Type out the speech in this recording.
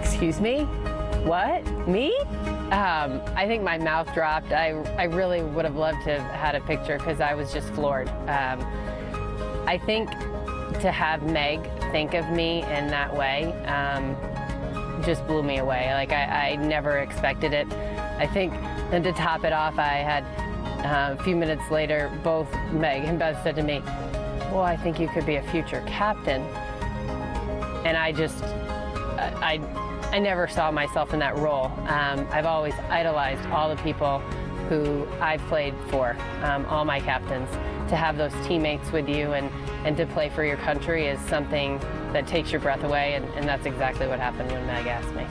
Excuse me? What? Me? Um, I think my mouth dropped. I, I really would have loved to have had a picture because I was just floored. Um, I think to have Meg think of me in that way um, just blew me away. Like I, I never expected it. I think, and to top it off, I had uh, a few minutes later, both Meg and Beth said to me, well, I think you could be a future captain. And I just, I, I never saw myself in that role. Um, I've always idolized all the people who I've played for, um, all my captains. To have those teammates with you and, and to play for your country is something that takes your breath away, and, and that's exactly what happened when Meg asked me.